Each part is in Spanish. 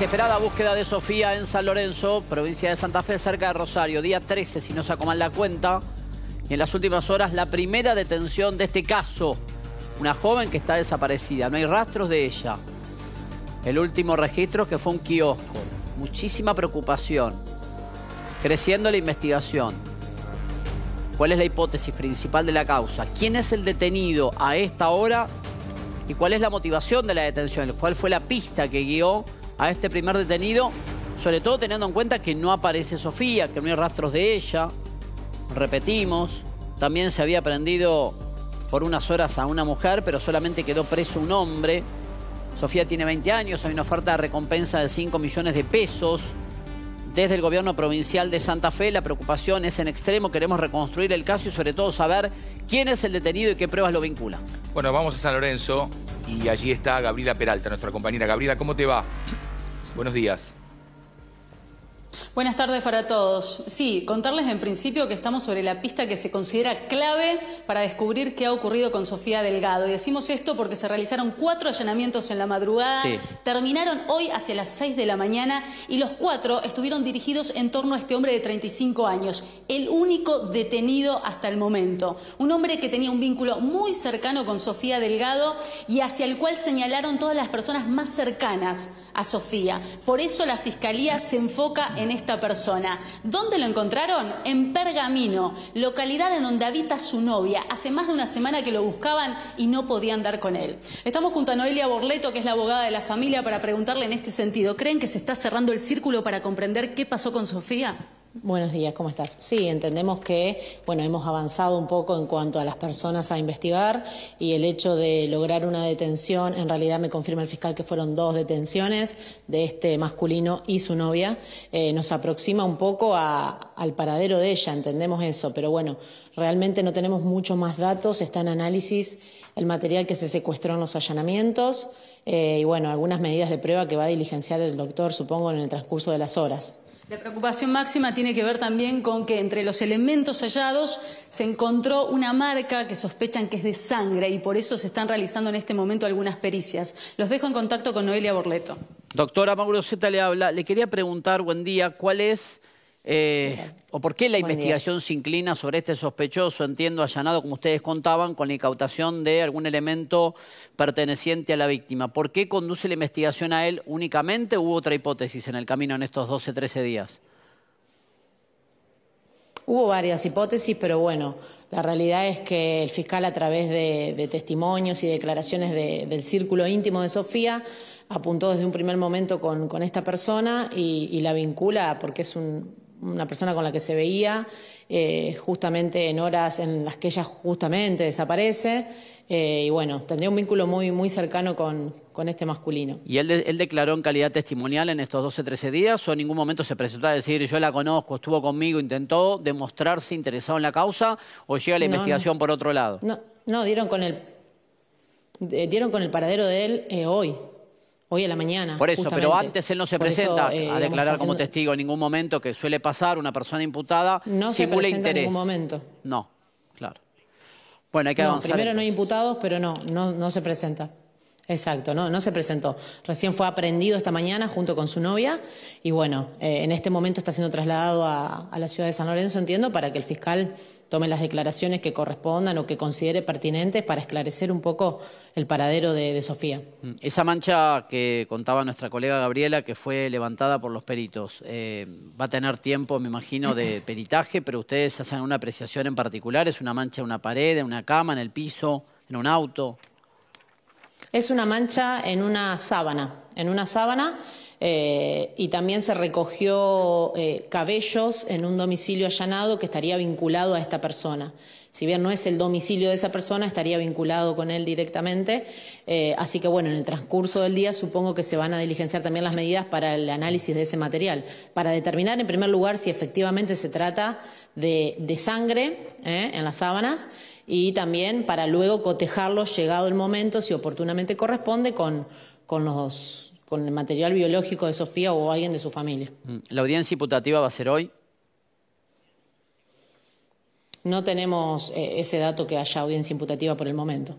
Desesperada búsqueda de Sofía en San Lorenzo, provincia de Santa Fe, cerca de Rosario. Día 13, si no saco mal la cuenta. Y en las últimas horas, la primera detención de este caso. Una joven que está desaparecida. No hay rastros de ella. El último registro que fue un kiosco. Muchísima preocupación. Creciendo la investigación. ¿Cuál es la hipótesis principal de la causa? ¿Quién es el detenido a esta hora? ¿Y cuál es la motivación de la detención? ¿Cuál fue la pista que guió a este primer detenido? Sobre todo teniendo en cuenta que no aparece Sofía, que no hay rastros de ella. Repetimos, también se había prendido por unas horas a una mujer, pero solamente quedó preso un hombre. Sofía tiene 20 años, hay una oferta de recompensa de 5 millones de pesos. Desde el gobierno provincial de Santa Fe la preocupación es en extremo, queremos reconstruir el caso y sobre todo saber quién es el detenido y qué pruebas lo vinculan. Bueno, vamos a San Lorenzo y allí está Gabriela Peralta, nuestra compañera. Gabriela, ¿cómo te va? Buenos días. Buenas tardes para todos. Sí, contarles en principio que estamos sobre la pista que se considera clave para descubrir qué ha ocurrido con Sofía Delgado. Y decimos esto porque se realizaron cuatro allanamientos en la madrugada, terminaron hoy hacia las seis de la mañana y los cuatro estuvieron dirigidos en torno a este hombre de 35 años, el único detenido hasta el momento. Un hombre que tenía un vínculo muy cercano con Sofía Delgado y hacia el cual señalaron todas las personas más cercanas a Sofía. Por eso la Fiscalía se enfoca en esta persona. ¿Dónde lo encontraron? En Pergamino, localidad en donde habita su novia. Hace más de una semana que lo buscaban y no podían dar con él. Estamos junto a Noelia Borleto, que es la abogada de la familia, para preguntarle en este sentido. ¿Creen que se está cerrando el círculo para comprender qué pasó con Sofía? Buenos días, ¿cómo estás? Sí, entendemos que, bueno, hemos avanzado un poco en cuanto a las personas a investigar y el hecho de lograr una detención, en realidad me confirma el fiscal que fueron dos detenciones de este masculino y su novia, eh, nos aproxima un poco al paradero de ella, entendemos eso, pero bueno, realmente no tenemos muchos más datos, está en análisis el material que se secuestró en los allanamientos eh, y bueno, algunas medidas de prueba que va a diligenciar el doctor, supongo, en el transcurso de las horas. La preocupación máxima tiene que ver también con que entre los elementos hallados se encontró una marca que sospechan que es de sangre y por eso se están realizando en este momento algunas pericias. Los dejo en contacto con Noelia Borleto. Doctora Mauro Zeta le habla. Le quería preguntar, buen día, ¿cuál es eh, ¿O por qué la investigación se inclina sobre este sospechoso, entiendo, allanado, como ustedes contaban, con la incautación de algún elemento perteneciente a la víctima? ¿Por qué conduce la investigación a él únicamente o hubo otra hipótesis en el camino en estos 12, 13 días? Hubo varias hipótesis, pero bueno, la realidad es que el fiscal a través de, testimonios y declaraciones del círculo íntimo de Sofía apuntó desde un primer momento con, esta persona y la vincula porque es un, una persona con la que se veía eh, justamente en horas en las que ella justamente desaparece. Eh, y bueno, tendría un vínculo muy, muy cercano con, con este masculino. ¿Y él, él, declaró en calidad testimonial en estos 12, 13 días o en ningún momento se presentó a decir yo la conozco, estuvo conmigo, intentó demostrarse interesado en la causa o llega la investigación por otro lado? No, no, dieron con el, dieron con el paradero de él eh, hoy. Hoy a la mañana. Por eso, pero antes él no se presenta eh, a declarar como testigo en ningún momento, que suele pasar, una persona imputada no simula se interés. en ningún momento. No, claro. Bueno, hay que no, avanzar. Primero no hay imputados, pero no, no, no se presenta. Exacto, no, no se presentó. Recién fue aprendido esta mañana junto con su novia y bueno, eh, en este momento está siendo trasladado a, la ciudad de San Lorenzo, entiendo, para que el fiscal tome las declaraciones que correspondan o que considere pertinentes para esclarecer un poco el paradero de, Sofía. Mm, esa mancha que contaba nuestra colega Gabriela, que fue levantada por los peritos, eh, va a tener tiempo, me imagino, de peritaje, pero ustedes hacen una apreciación en particular, ¿es una mancha en una pared, en una cama, en el piso, en un auto? Es una mancha en una sábana, en una sábana eh, y también se recogió eh, cabellos en un domicilio allanado que estaría vinculado a esta persona. Si bien no es el domicilio de esa persona, estaría vinculado con él directamente. Eh, así que bueno, en el transcurso del día supongo que se van a diligenciar también las medidas para el análisis de ese material, para determinar en primer lugar si efectivamente se trata de, de sangre en las sábanas y también para luego cotejarlos llegado el momento, si oportunamente corresponde, con, con, los, con el material biológico de Sofía o alguien de su familia. Mm. ¿La audiencia imputativa va a ser hoy? No tenemos eh, ese dato que haya audiencia imputativa por el momento.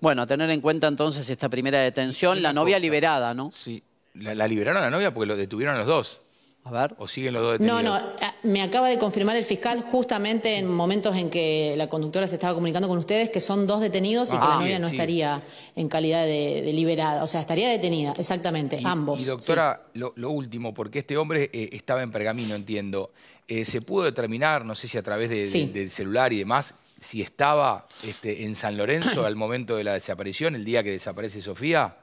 Bueno, a tener en cuenta entonces esta primera detención, la novia liberada, ¿no? Sí. ¿La, la liberaron a la novia porque lo detuvieron a los dos? A ver. ¿O siguen los dos No, detenidos? no, ah, me acaba de confirmar el fiscal justamente en momentos en que la conductora se estaba comunicando con ustedes que son dos detenidos y que Ah, la novia bien, no sí. estaría en calidad de, de liberada. O sea, estaría detenida, exactamente, Y- ambos. Y doctora, lo, lo último, porque este hombre eh, estaba en pergamino, entiendo. Eh, ¿Se pudo determinar, no sé si a través de- del celular y demás, si estaba este, en San Lorenzo al momento de la desaparición, el día que desaparece Sofía?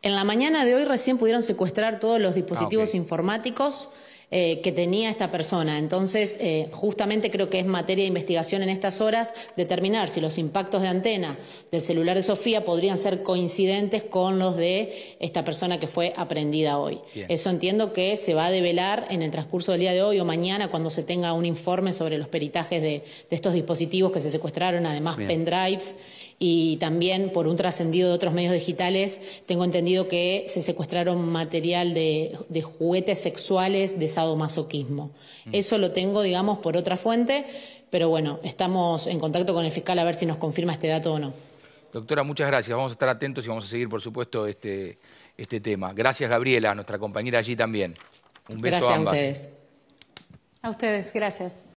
En la mañana de hoy recién pudieron secuestrar todos los dispositivos Ah, informáticos eh, que tenía esta persona. Entonces, eh, justamente creo que es materia de investigación en estas horas determinar si los impactos de antena del celular de Sofía podrían ser coincidentes con los de esta persona que fue aprendida hoy. Bien. Eso entiendo que se va a develar en el transcurso del día de hoy o mañana cuando se tenga un informe sobre los peritajes de, de estos dispositivos que se secuestraron, además Bien. pendrives y también por un trascendido de otros medios digitales, tengo entendido que se secuestraron material de, de juguetes sexuales de sadomasoquismo. Eso lo tengo, digamos, por otra fuente, pero bueno, estamos en contacto con el fiscal a ver si nos confirma este dato o no. Doctora, muchas gracias. Vamos a estar atentos y vamos a seguir, por supuesto, este, este tema. Gracias, Gabriela, nuestra compañera allí también. Un beso Gracias a ambas. a ustedes. A ustedes, gracias.